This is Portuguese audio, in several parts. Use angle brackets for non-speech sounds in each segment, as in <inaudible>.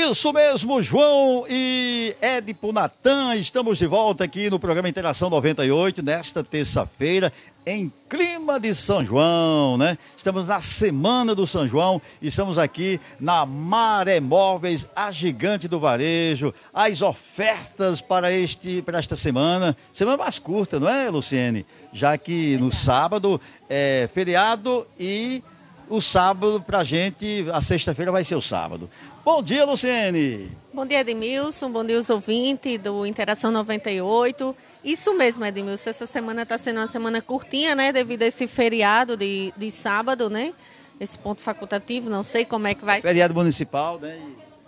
Isso mesmo, João e Edipo Natan, estamos de volta aqui no programa Interação 98, nesta terça-feira, em clima de São João, né? Estamos na semana do São João, estamos aqui na Maré Móveis, a gigante do varejo, as ofertas para, este, para esta semana, semana mais curta, não é, Luciene? Já que no sábado é feriado e o sábado para a gente, a sexta-feira vai ser o sábado. Bom dia, Luciene. Bom dia, Edmilson. Bom dia, os ouvintes do Interação 98. Isso mesmo, Edmilson. Essa semana está sendo uma semana curtinha, né? Devido a esse feriado de, de sábado, né? Esse ponto facultativo, não sei como é que vai. Feriado municipal, né?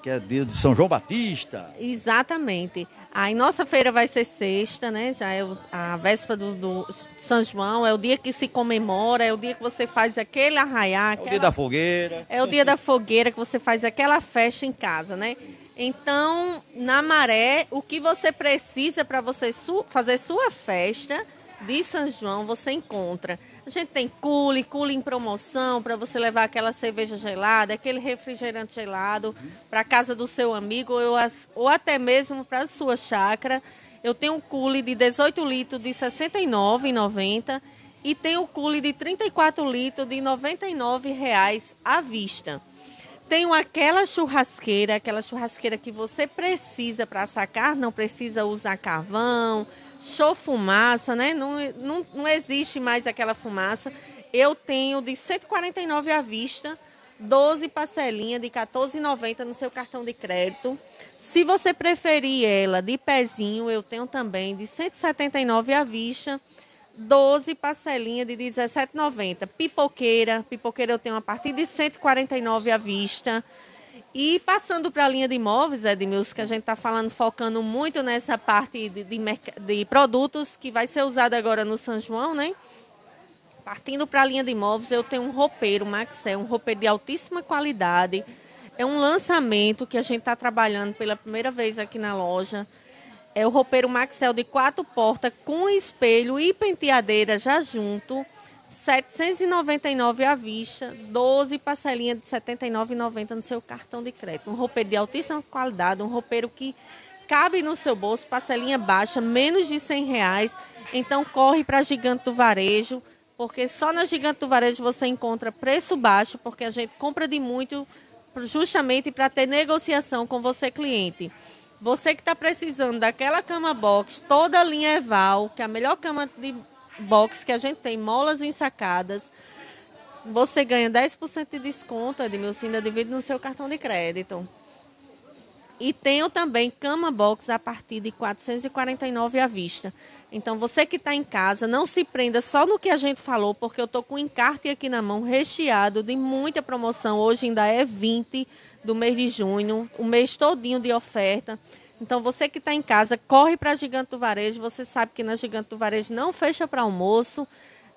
Que é dia de São João Batista. Exatamente. Aí nossa feira vai ser sexta, né? Já é a véspera do, do, São João, é o dia que se comemora, é o dia que você faz aquele arraiar. É o dia da fogueira. É o dia da fogueira que você faz aquela festa em casa, né? Então, na Maré, o que você precisa para você su fazer sua festa de São João, você encontra a gente tem cule, cule em promoção para você levar aquela cerveja gelada, aquele refrigerante gelado para casa do seu amigo ou, ou até mesmo para a sua chácara. Eu tenho um cule de 18 litros de R$ 69,90 e tenho o cule de 34 litros de R$ 99,00 à vista. Tenho aquela churrasqueira, aquela churrasqueira que você precisa para sacar, não precisa usar carvão, show fumaça, né? Não, não, não existe mais aquela fumaça. Eu tenho de 149 à vista, 12 parcelinhas de 14,90 no seu cartão de crédito. Se você preferir ela de pezinho, eu tenho também de 179 à vista, 12 parcelinhas de 17,90. Pipoqueira, pipoqueira eu tenho a partir de 149 à vista. E passando para a linha de imóveis, Edmilson, que a gente está falando, focando muito nessa parte de, de, de, produtos que vai ser usada agora no São João, né? Partindo para a linha de imóveis, eu tenho um roupeiro Maxel, um roupeiro de altíssima qualidade. É um lançamento que a gente está trabalhando pela primeira vez aqui na loja. É o roupeiro Maxel de quatro portas com espelho e penteadeira já junto. 799 à vista, 12 parcelinhas de R$ 79,90 no seu cartão de crédito. Um roupeiro de altíssima qualidade, um roupeiro que cabe no seu bolso, parcelinha baixa, menos de 100 reais. Então corre para a Gigante do Varejo, porque só na Gigante do Varejo você encontra preço baixo, porque a gente compra de muito justamente para ter negociação com você cliente. Você que está precisando daquela cama box, toda a linha Eval, que é a melhor cama de box que a gente tem, molas ensacadas, você ganha 10% de desconto, Edmilson, ainda divide no seu cartão de crédito. E tenho também cama box a partir de 449 à vista. Então, você que está em casa, não se prenda só no que a gente falou, porque eu estou com o encarte aqui na mão recheado de muita promoção. Hoje ainda é 20 do mês de junho, o mês todinho de oferta. Então, você que está em casa, corre para a Gigante do Varejo. Você sabe que na Gigante do Varejo não fecha para almoço.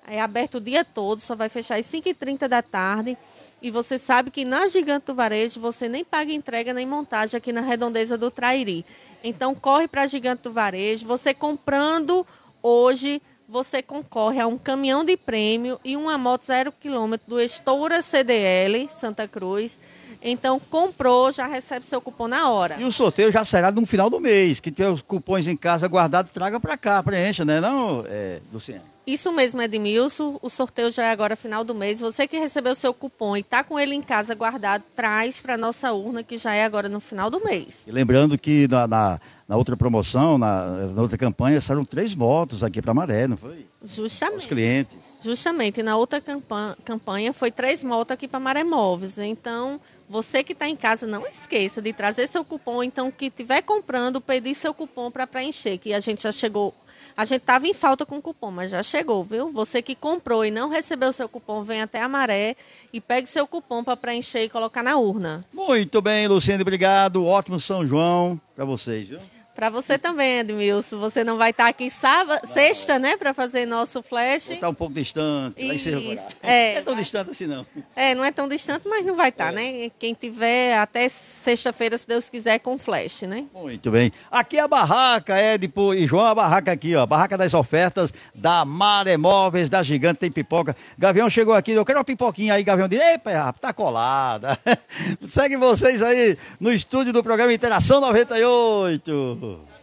É aberto o dia todo, só vai fechar às 5h30 da tarde. E você sabe que na Gigante do Varejo você nem paga entrega nem montagem aqui na redondeza do Trairi. Então, corre para a Gigante do Varejo. Você comprando hoje, você concorre a um caminhão de prêmio e uma moto zero quilômetro do Estoura CDL Santa Cruz então, comprou, já recebe seu cupom na hora. E o sorteio já será no final do mês. Quem tiver os cupons em casa guardados, traga para cá, preencha, né, não, é, Luciano? Isso mesmo, Edmilson. O sorteio já é agora final do mês. Você que recebeu o seu cupom e está com ele em casa guardado, traz para nossa urna, que já é agora no final do mês. E lembrando que na, na, na outra promoção, na, na, outra campanha, saíram três motos aqui para Maré, não foi? Justamente. Os clientes. Justamente. Na outra campanha, campanha foi três motos aqui para Maré Móveis. Então, você que está em casa, não esqueça de trazer seu cupom. Então, que estiver comprando, pedir seu cupom para preencher, que a gente já chegou. A gente estava em falta com o cupom, mas já chegou, viu? Você que comprou e não recebeu seu cupom, vem até a Maré e pegue seu cupom para preencher e colocar na urna. Muito bem, Luciane, obrigado. Ótimo São João para vocês, viu? Para você também, Edmilson. Você não vai estar aqui sábado, sexta, né, para fazer nosso flash. Está um pouco distante. É, não é tão distante assim, não. É, não é tão distante, mas não vai estar, é. né? Quem tiver até sexta-feira, se Deus quiser, com flash, né? Muito bem. Aqui é a barraca, Edipo e João, a barraca aqui, ó. Barraca das ofertas da Maré Móveis, da Gigante, tem pipoca. Gavião chegou aqui, eu quero uma pipoquinha aí, Gavião disse, epa, tá colada. <laughs> Segue vocês aí no estúdio do programa Interação 98. Oh.